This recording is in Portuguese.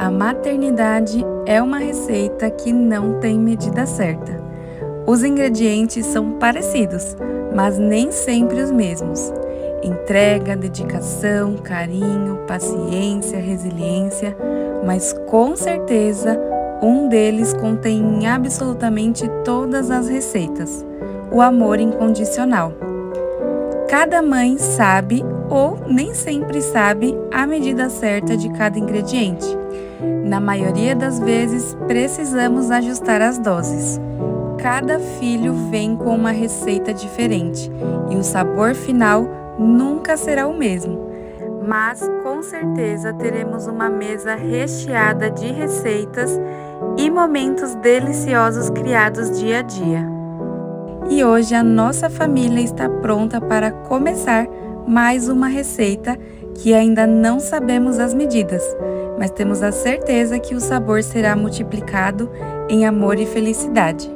A maternidade é uma receita que não tem medida certa. Os ingredientes são parecidos, mas nem sempre os mesmos. Entrega, dedicação, carinho, paciência, resiliência, mas com certeza um deles contém absolutamente todas as receitas: o amor incondicional. Cada mãe sabe ou nem sempre sabe a medida certa de cada ingrediente. Na maioria das vezes, precisamos ajustar as doses. Cada filho vem com uma receita diferente e o sabor final nunca será o mesmo. Mas com certeza teremos uma mesa recheada de receitas e momentos deliciosos criados dia a dia e hoje a nossa família está pronta para começar mais uma receita que ainda não sabemos as medidas, mas temos a certeza que o sabor será multiplicado em amor e felicidade.